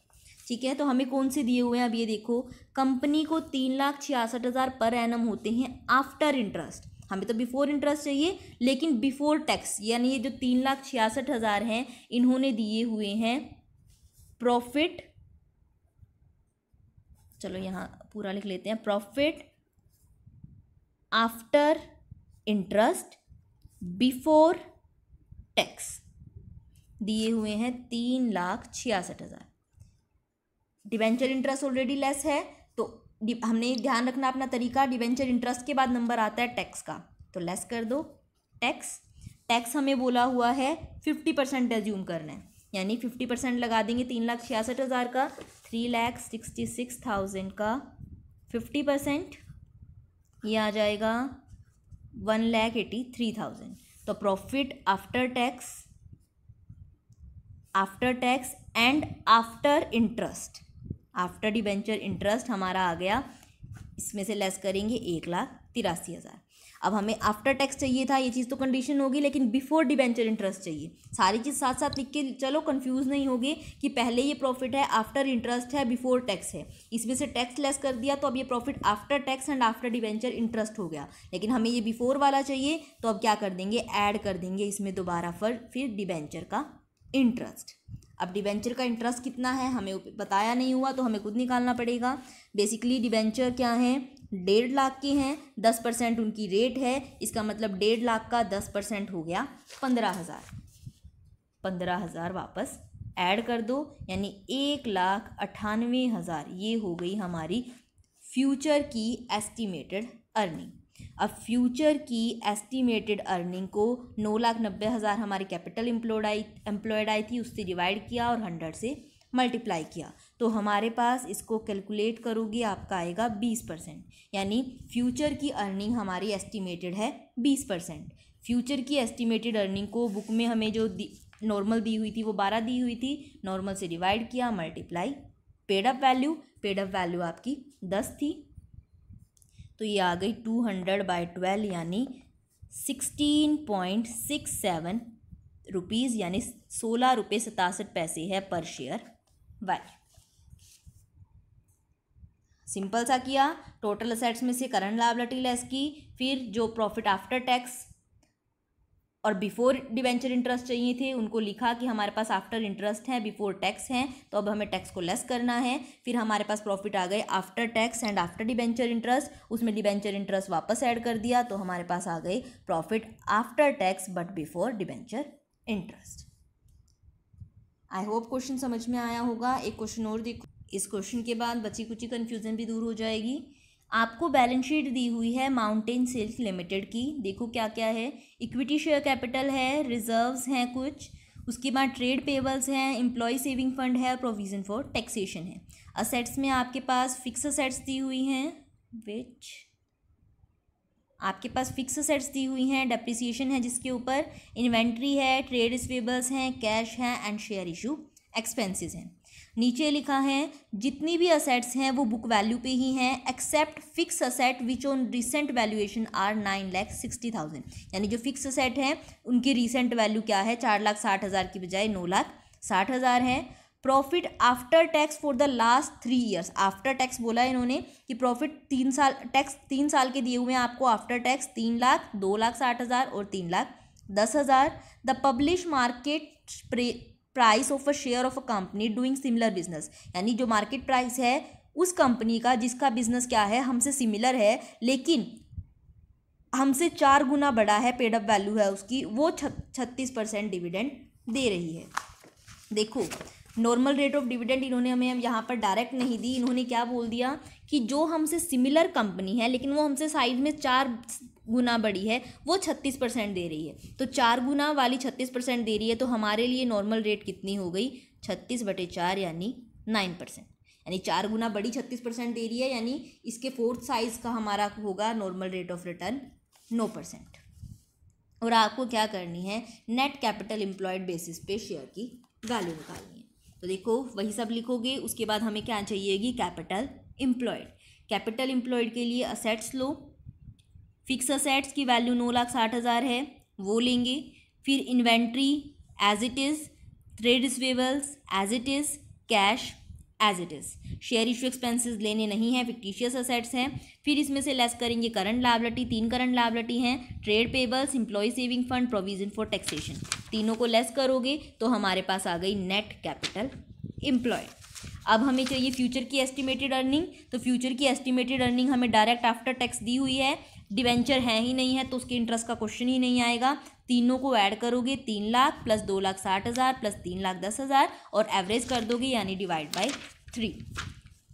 ठीक है तो हमें कौन से दिए हुए हैं? अब ये देखो कंपनी को तीन लाख छियासठ हज़ार पर एनम होते हैं आफ्टर इंटरेस्ट हमें तो बिफोर इंटरेस्ट चाहिए, लेकिन बिफोर टैक्स यानी ये जो तीन लाख छियासठ हज़ार हैं, इन्होंने दिए हुए हैं प्रॉफिट चलो यहाँ पूरा लिख लेते हैं profit after interest before tax. दिए हुए हैं तीन लाख छियासठ हज़ार। डिवेंचर इंटरेस्ट ऑलरेडी लेस है तो हमने ध्यान रखना अपना तरीका डिवेंचर इंटरेस्ट के बाद नंबर आता है टैक्स का। तो लेस कर दो, टैक्स। टैक्स हमें बोला हुआ है फिफ्टी परसेंट एज्यूम करना है, यानी फिफ्टी परसेंट लगा देंगे तीन लाख छियासठ हज़ार का, three lakh sixty six thousand का। फिफ्टी परसेंट, ये आ जाएगा one lakh eighty three thousand तो profit after tax after tax and after interest after debenture interest हमारा आ गया, इसमें से लेस करेंगे एक लाख तिरासी हज़ार. अब हमें आफ्टर टैक्स चाहिए था, ये चीज़ तो कंडीशन होगी, लेकिन बिफोर डिबेंचर इंटरेस्ट चाहिए। सारी चीज़ साथ साथ लिख के, चलो कन्फ्यूज़ नहीं होगी कि पहले ये प्रॉफिट है आफ्टर इंटरेस्ट है बिफोर टैक्स है। इसमें से टैक्स लेस कर दिया तो अब ये profit after tax and after debenture interest हो गया। लेकिन हमें ये बिफोर वाला चाहिए तो अब क्या कर देंगे? ऐड कर देंगे इसमें दोबारा फिर फिर डिबेंचर का इंटरेस्ट अब डिबेंचर का इंटरेस्ट कितना है, हमें बताया नहीं हुआ तो हमें खुद निकालना पड़ेगा। बेसिकली डिबेंचर क्या है? डेढ़ लाख के हैं, दस परसेंट उनकी रेट है, इसका मतलब डेढ़ लाख का दस परसेंट हो गया पंद्रह हज़ार। पंद्रह हज़ार वापस ऐड कर दो, यानी एक लाख अठानवे हज़ार, ये हो गई हमारी फ्यूचर की एस्टिमेटेड अर्निंग अब फ्यूचर की एस्टिमेटेड अर्निंग को नौ लाख नब्बे हज़ार हमारी कैपिटल एम्प्लॉयड आई एम्प्लॉयड आई थी, उससे डिवाइड किया और हंड्रेड से मल्टीप्लाई किया। तो हमारे पास इसको कैलकुलेट करोगे, आपका आएगा बीस परसेंट। यानी फ्यूचर की अर्निंग हमारी एस्टिमेटेड है बीस परसेंट। फ्यूचर की एस्टिमेटेड अर्निंग को बुक में हमें जो नॉर्मल दी हुई थी वो बारह दी हुई थी। नॉर्मल से डिवाइड किया multiply paid up value paid up value आपकी दस थी। तो ये आ गई टू हंड्रेड बाई ट्वेल्व यानी sixteen point six seven rupees यानी सोलह रुपये सतासठ पैसे है पर शेयर वैल्यू सिंपल सा किया टोटल असेट्स में से करंट लाइबिलिटी लेस की, फिर जो प्रॉफिट आफ्टर टैक्स और बिफोर डिवेंचर इंटरेस्ट चाहिए थे, उनको लिखा कि हमारे पास आफ्टर इंटरेस्ट है बिफोर टैक्स है तो अब हमें टैक्स को लेस करना है, फिर हमारे पास प्रॉफिट आ गए after tax and after debenture interest उसमें डिवेंचर इंटरेस्ट वापस ऐड कर दिया तो हमारे पास आ गए profit after tax but before debenture interest I hope question समझ में आया होगा। एक क्वेश्चन और देखो। इस क्वेश्चन के बाद बची कुची कन्फ्यूज़न भी दूर हो जाएगी। आपको बैलेंस शीट दी हुई है माउंटेन सिल्क लिमिटेड की। देखो क्या क्या है। इक्विटी शेयर कैपिटल है रिजर्व्स हैं कुछ। उसके बाद ट्रेड पेबल्स हैं एम्प्लॉय सेविंग फंड है प्रोविज़न फॉर टैक्सेशन है। असेट्स में आपके पास फिक्स असेट्स दी हुई हैं विच आपके पास फिक्स असेट्स दी हुई हैं डेप्रिसिएशन है जिसके ऊपर इन्वेंट्री है ट्रेड रिसीवेबल्स हैं कैश हैं एंड शेयर इशू एक्सपेंसेस हैं। नीचे लिखा है, जितनी भी असेट्स हैं वो बुक वैल्यू पे ही हैं except fix asset which on recent valuation are nine lakh sixty thousand यानी जो फिक्स असेट हैं, उनकी रिसेंट वैल्यू क्या है? चार लाख साठ हज़ार की बजाय नौ लाख साठ हज़ार है। Profit after tax for the last three years after tax बोला इन्होंने कि प्रॉफिट तीन साल टैक्स तीन साल के दिए हुए हैं आपको। आफ्टर टैक्स तीन लाख, दो लाख साठ हज़ार और तीन लाख दस हज़ार। The publish market price of a share of a company doing similar business यानी जो मार्केट प्राइस है, उस कंपनी का जिसका बिज़नेस क्या है, हमसे सिमिलर है, लेकिन हमसे चार गुना बड़ा है पेड अप वैल्यू है उसकी, वो छत्तीस परसेंट डिविडेंड दे रही है। देखो नॉर्मल रेट ऑफ़ डिविडेंड इन्होंने हमें हम यहाँ पर डायरेक्ट नहीं दी, इन्होंने क्या बोल दिया कि जो हमसे सिमिलर कंपनी है, लेकिन वो हमसे साइज़ में चार गुना बड़ी है, वो छत्तीस परसेंट दे रही है। तो चार गुना वाली छत्तीस परसेंट दे रही है तो हमारे लिए नॉर्मल रेट कितनी हो गई? छत्तीस बटे चार यानी नाइन परसेंट यानी चार गुना बड़ी छत्तीस परसेंट दे रही है, यानी इसके फोर्थ साइज़ का हमारा होगा नॉर्मल रेट ऑफ़ रिटर्न नो परसेंट। और आपको क्या करनी है? नेट कैपिटल एम्प्लॉयड बेसिस पे शेयर की वैल्यू निकालनी है। तो देखो, वही सब लिखोगे, उसके बाद हमें क्या चाहिएगी? कैपिटल एम्प्लॉयड कैपिटल एम्प्लॉयड के लिए असेट्स लो फिक्स असेट्स की वैल्यू नौ लाख साठ हज़ार है, वो लेंगे। फिर inventory as it is trade receivables as it is cash as it is share issue expenses लेने नहीं हैं फिक्टिशियस असेट्स हैं। फिर इसमें से लेस करेंगे करंट लाइबिलिटी तीन करंट लाइबिलिटी हैं। Trade payables employee saving fund provision for taxation तीनों को लेस करोगे तो हमारे पास आ गई नेट कैपिटल एम्प्लॉयड अब हमें चाहिए फ्यूचर की एस्टिमेटेड अर्निंग तो फ्यूचर की एस्टिमेटेड अर्निंग हमें डायरेक्ट आफ्टर टैक्स दी हुई है। डिवेंचर है ही नहीं है तो उसके इंटरेस्ट का क्वेश्चन ही नहीं आएगा। तीनों को ऐड करोगे तीन लाख प्लस दो लाख साठ हज़ार प्लस तीन लाख दस हज़ार और एवरेज कर दोगे यानी डिवाइड बाई थ्री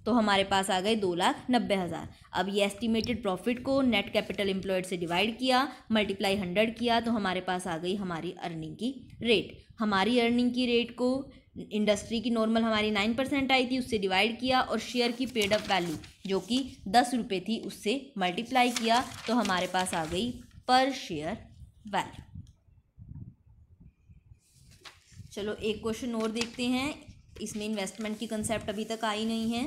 तो हमारे पास आ गए दो लाख नब्बे हज़ार। अब ये एस्टिमेटेड प्रॉफिट को नेट कैपिटल एम्प्लॉयड से डिवाइड किया मल्टीप्लाई हंड्रेड किया तो हमारे पास आ गई हमारी अर्निंग की रेट हमारी अर्निंग की रेट को इंडस्ट्री की नॉर्मल हमारी नाइन परसेंट आई थी, उससे डिवाइड किया और शेयर की पेड अप वैल्यू जो कि दस रुपये थी, उससे मल्टीप्लाई किया तो हमारे पास आ गई पर शेयर वैल्यू चलो, एक क्वेश्चन और देखते हैं। इसमें इन्वेस्टमेंट की कंसेप्ट अभी तक आई नहीं है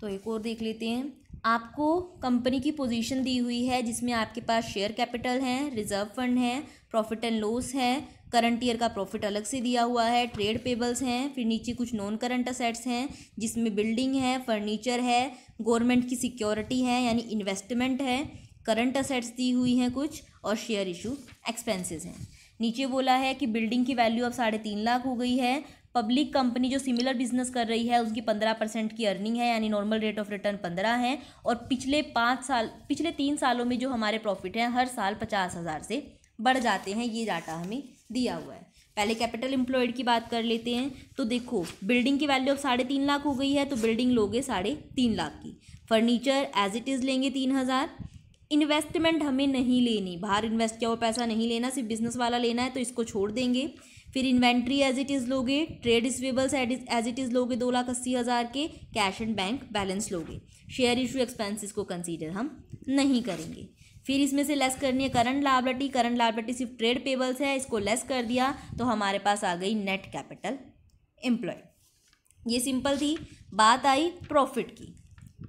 तो एक और देख लेते हैं। आपको कंपनी की पोजीशन दी हुई है जिसमें आपके पास शेयर कैपिटल है, रिज़र्व फंड है, प्रॉफिट एंड लॉस है, करंट ईयर का प्रॉफिट अलग से दिया हुआ है, ट्रेड पेबल्स हैं, फिर नीचे कुछ नॉन करंट असेट्स हैं, जिसमें बिल्डिंग है, फर्नीचर है, गवर्नमेंट की सिक्योरिटी है, यानी इन्वेस्टमेंट है, करंट असेट्स दी हुई हैं कुछ, और शेयर इशू एक्सपेंसेस हैं। नीचे बोला है कि बिल्डिंग की वैल्यू अब साढ़े तीन लाख हो गई है पब्लिक कंपनी जो सिमिलर बिज़नेस कर रही है, उसकी पंद्रह परसेंट की अर्निंग है, यानी नॉर्मल रेट ऑफ़ रिटर्न पंद्रह है, और पिछले पाँच साल, पिछले तीन सालों में जो हमारे प्रॉफिट हैं, हर साल पचास हज़ार से बढ़ जाते हैं, ये डाटा हमें दिया हुआ है। पहले कैपिटल एम्प्लॉयड की बात कर लेते हैं तो देखो बिल्डिंग की वैल्यू अब साढ़े तीन लाख हो गई है तो बिल्डिंग लोगे साढ़े तीन लाख की। फर्नीचर एज इट इज़ लेंगे तीन हज़ार। इन्वेस्टमेंट हमें नहीं लेनी, बाहर इन्वेस्ट किया हुआ पैसा नहीं लेना, सिर्फ़ बिज़नेस वाला लेना है तो इसको छोड़ देंगे। फिर इन्वेंट्री एज इट इज़ लोगे trade receivables as it is लोगे दो लाख अस्सी हज़ार के कैश एंड बैंक बैलेंस लोगे। शेयर इशू एक्सपेंसेस को कंसीडर हम नहीं करेंगे। फिर इसमें से लेस करनी है करंट लाइबिलिटी करंट लाइबिलिटी सिर्फ़ ट्रेड पेबल्स है, इसको लेस कर दिया तो हमारे पास आ गई नेट कैपिटल एम्प्लॉय ये सिंपल थी, बात आई प्रॉफिट की,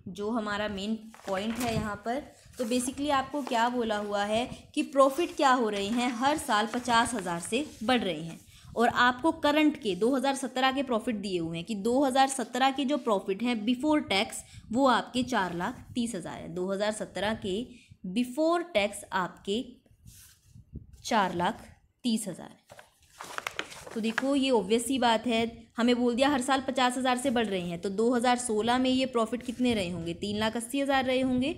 जो हमारा मेन पॉइंट है यहाँ पर। तो बेसिकली आपको क्या बोला हुआ है कि प्रॉफिट क्या हो रहे हैं? हर साल पचास हज़ार से बढ़ रहे हैं। और आपको करंट के 2017 के प्रॉफिट दिए हुए हैं कि 2017 के जो प्रॉफिट हैं बिफोर टैक्स, वो आपके चार लाख तीस हज़ार है। 2017 के बिफोर टैक्स आपके चार लाख तीस हज़ार तो देखो, ये ऑब्वियस सी बात है, हमें बोल दिया हर साल पचास हज़ार से बढ़ रहे हैं तो 2016 में ये प्रॉफिट कितने रहे होंगे? तीन लाख अस्सी हज़ार रहे होंगे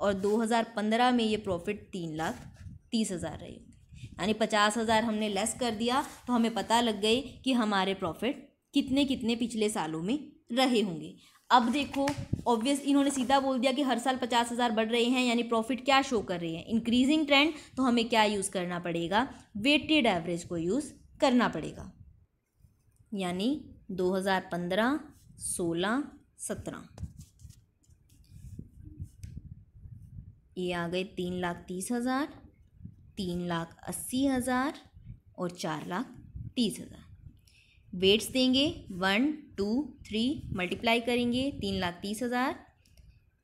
और 2015 में ये प्रॉफिट तीन लाख तीस हज़ार रहे होंगे। यानी पचास हज़ार हमने लेस कर दिया तो हमें पता लग गई कि हमारे प्रॉफिट कितने कितने पिछले सालों में रहे होंगे। अब देखो ऑब्वियस इन्होंने सीधा बोल दिया कि हर साल पचास हज़ार बढ़ रहे हैं, यानी प्रॉफिट क्या शो कर रहे हैं। इंक्रीजिंग ट्रेंड तो हमें क्या यूज़ करना पड़ेगा? वेटेड एवरेज को यूज़ करना पड़ेगा। यानी दो हज़ार पंद्रह, सोलह, सत्रह। ये आ गए तीन लाख तीस हज़ार। तीन लाख अस्सी हज़ार और चार लाख तीस हज़ार। वेट्स देंगे वन टू थ्री मल्टीप्लाई करेंगे, तीन लाख तीस हज़ार।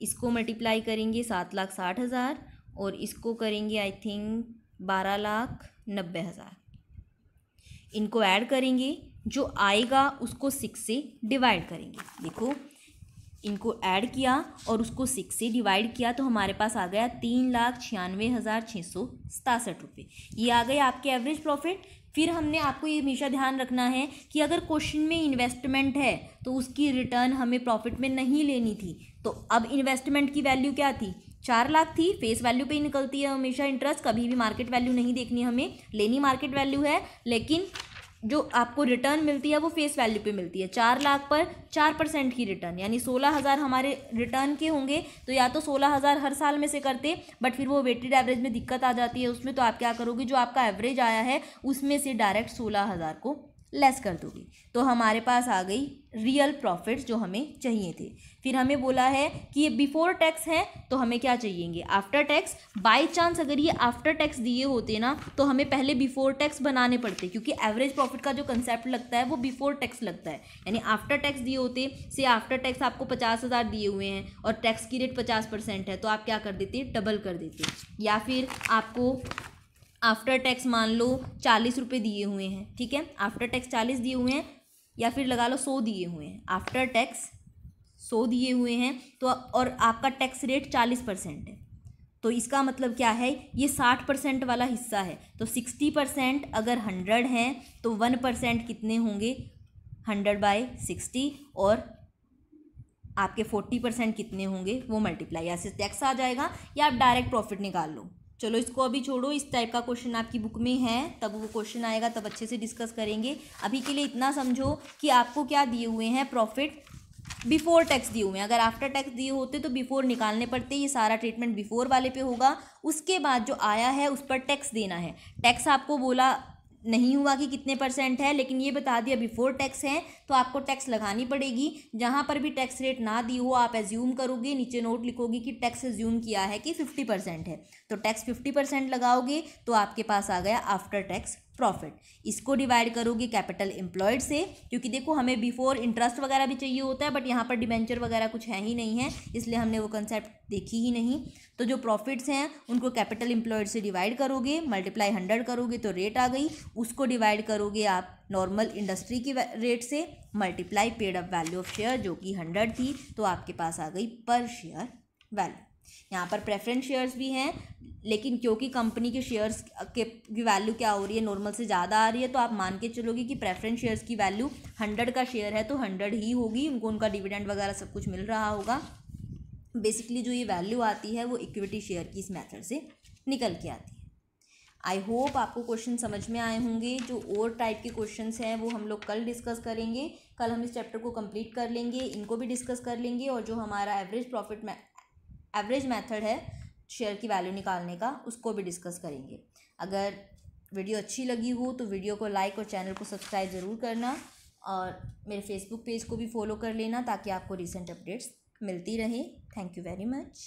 इसको मल्टीप्लाई करेंगे, सात लाख साठ हज़ार और इसको करेंगे आई थिंक बारह लाख नब्बे हज़ार। इनको ऐड करेंगे, जो आएगा, उसको सिक्स से डिवाइड करेंगे। देखो इनको ऐड किया और उसको सिक्स से डिवाइड किया तो हमारे पास आ गया तीन लाख छियानवे हज़ार छः सौ सतासठ रुपये ये आ गए आपके एवरेज प्रॉफिट फिर हमने आपको ये हमेशा ध्यान रखना है कि अगर क्वेश्चन में इन्वेस्टमेंट है तो उसकी रिटर्न हमें प्रॉफिट में नहीं लेनी थी। तो अब इन्वेस्टमेंट की वैल्यू क्या थी? चार लाख थी। फेस वैल्यू पे ही निकलती है हमेशा इंटरेस्ट कभी भी मार्केट वैल्यू नहीं देखनी हमें। लेनी मार्केट वैल्यू है, लेकिन जो आपको रिटर्न मिलती है, वो फेस वैल्यू पे मिलती है। चार लाख पर चार परसेंट की रिटर्न यानी सोलह हज़ार हमारे रिटर्न के होंगे तो या तो सोलह हज़ार हर साल में से करते बट फिर वो वेटेड एवरेज में दिक्कत आ जाती है उसमें तो आप क्या करोगे, जो आपका एवरेज आया है, उसमें से डायरेक्ट सोलह हज़ार को लेस कर दोगे। तो हमारे पास आ गई रियल प्रॉफिट्स जो हमें चाहिए थे। फिर हमें बोला है कि ये बिफोर टैक्स है तो हमें क्या चाहिएँगे? आफ्टर टैक्स बाय चांस अगर ये आफ्टर टैक्स दिए होते ना तो हमें पहले बिफोर टैक्स बनाने पड़ते, क्योंकि एवरेज प्रॉफिट का जो कंसेप्ट लगता है, वो बिफोर टैक्स लगता है। यानी आफ्टर टैक्स दिए होते, से आफ्टर टैक्स आपको पचास हज़ार दिए हुए हैं, और टैक्स की रेट पचास परसेंट है तो आप क्या कर देते? डबल कर देते। या फिर आपको आफ्टर टैक्स मान लो चालीस रुपये दिए हुए हैं, ठीक है? आफ्टर टैक्स चालीस दिए हुए हैं या फिर लगा लो सौ दिए हुए हैं। आफ्टर टैक्स सौ दिए हुए हैं तो और आपका टैक्स रेट चालीस परसेंट है। तो इसका मतलब क्या है? ये साठ परसेंट वाला हिस्सा है। तो सिक्सटी परसेंट अगर हंड्रेड हैं तो वन परसेंट कितने होंगे? हंड्रेड बाई सिक्सटी और आपके फोर्टी परसेंट कितने होंगे? वो मल्टीप्लाई या से टैक्स आ जाएगा या आप डायरेक्ट प्रॉफिट निकाल लो। चलो इसको अभी छोड़ो, इस टाइप का क्वेश्चन आपकी बुक में है, तब वो क्वेश्चन आएगा, तब अच्छे से डिस्कस करेंगे। अभी के लिए इतना समझो कि आपको क्या दिए हुए हैं प्रॉफिट बिफोर टैक्स दिए हुए हैं। अगर आफ्टर टैक्स दिए होते तो बिफोर निकालने पड़ते, ये सारा ट्रीटमेंट बिफोर वाले पे होगा। उसके बाद जो आया है, उस पर टैक्स देना है। टैक्स आपको बोला नहीं हुआ कि कितने परसेंट है, लेकिन ये बता दिया बिफोर टैक्स है तो आपको टैक्स लगानी पड़ेगी। जहाँ पर भी टैक्स रेट ना दी हो, आप एज्यूम करोगे, नीचे नोट लिखोगे कि टैक्स एज्यूम किया है कि फिफ्टी परसेंट है। तो टैक्स फिफ्टी परसेंट लगाओगे तो आपके पास आ गया आफ्टर टैक्स प्रॉफिट इसको डिवाइड करोगे कैपिटल एम्प्लॉयड से, क्योंकि देखो हमें बिफोर इंटरेस्ट वगैरह भी चाहिए होता है बट यहाँ पर डिबेंचर वगैरह कुछ है ही नहीं है, इसलिए हमने वो कंसेप्ट देखी ही नहीं। तो जो प्रॉफिट्स हैं, उनको कैपिटल एम्प्लॉयड से डिवाइड करोगे मल्टीप्लाई हंड्रेड करोगे तो रेट आ गई। उसको डिवाइड करोगे आप नॉर्मल इंडस्ट्री की रेट से multiply paid up value of share जो कि हंड्रेड थी तो आपके पास आ गई पर शेयर वैल्यू यहाँ पर प्रेफरेंस शेयर्स भी हैं, लेकिन क्योंकि कंपनी के शेयर्स के की वैल्यू क्या हो रही है नॉर्मल से ज़्यादा आ रही है तो आप मान के चलोगे कि प्रेफरेंस शेयर्स की वैल्यू हंड्रेड का शेयर है तो हंड्रेड ही होगी, उनको उनका डिविडेंड वगैरह सब कुछ मिल रहा होगा। बेसिकली जो ये वैल्यू आती है, वो इक्विटी शेयर की इस मेथड से निकल के आती है। आई होप आपको क्वेश्चन समझ में आए होंगे। जो और टाइप के क्वेश्चन हैं, वो हम लोग कल डिस्कस करेंगे। कल हम इस चैप्टर को कंप्लीट कर लेंगे, इनको भी डिस्कस कर लेंगे और जो हमारा एवरेज प्रॉफिट एवरेज मेथड है शेयर की वैल्यू निकालने का, उसको भी डिस्कस करेंगे। अगर वीडियो अच्छी लगी हो तो वीडियो को लाइक और चैनल को सब्सक्राइब ज़रूर करना और मेरे फेसबुक पेज को भी फॉलो कर लेना ताकि आपको रिसेंट अपडेट्स मिलती रहे। Thank you very much